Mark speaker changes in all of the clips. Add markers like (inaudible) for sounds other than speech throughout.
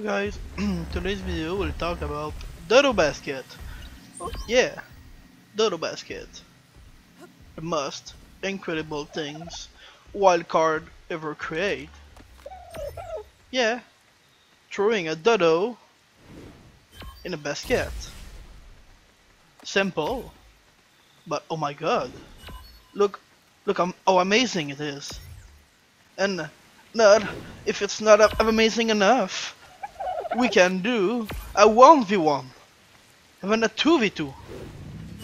Speaker 1: guys, (clears throat) today's video will talk about Dodo Basket. Yeah, Dodo Basket. The most incredible things Wildcard ever create. Yeah, throwing a Dodo in a basket. Simple, but oh my god, look, look how amazing it is. And not if it's not amazing enough we can do a 1v1 even a 2v2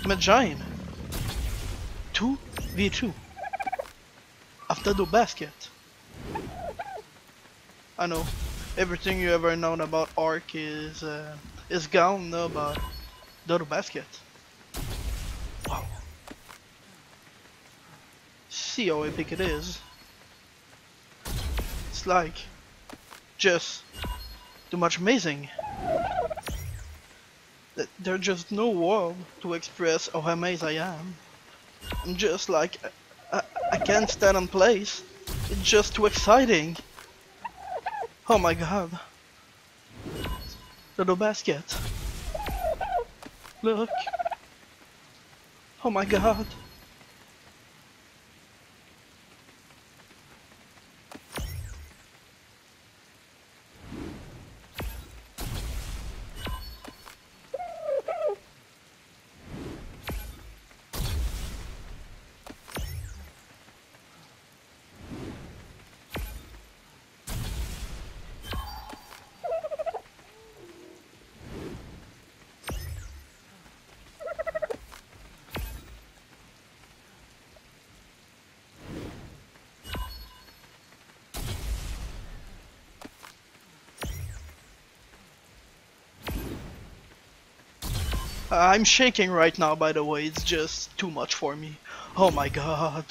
Speaker 1: Magine 2v2 after the basket. I know. Everything you ever known about Ark is uh, is gone now but Dodo basket. Wow. See how epic it is. It's like just too much amazing. There's just no word to express how amazed I am. I'm just like, I, I can't stand in place. It's just too exciting. Oh my god. Little basket. Look. Oh my god. I'm shaking right now by the way, it's just too much for me. Oh my god.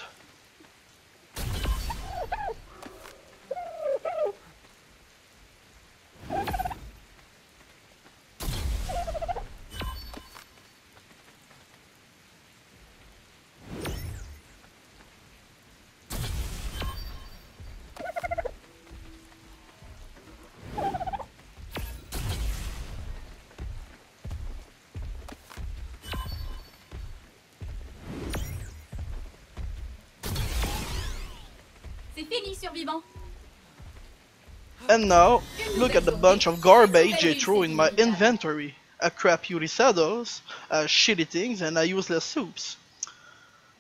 Speaker 2: C'est fini, survivant.
Speaker 1: And now, look at the bunch of garbage I threw in my inventory. A crap saddles, a uh, shitty things, and a useless soups.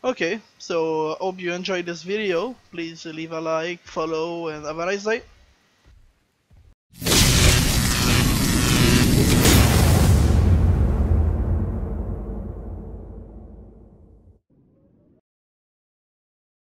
Speaker 1: Okay, so uh, hope you enjoyed this video. Please leave a like, follow, and have a nice day.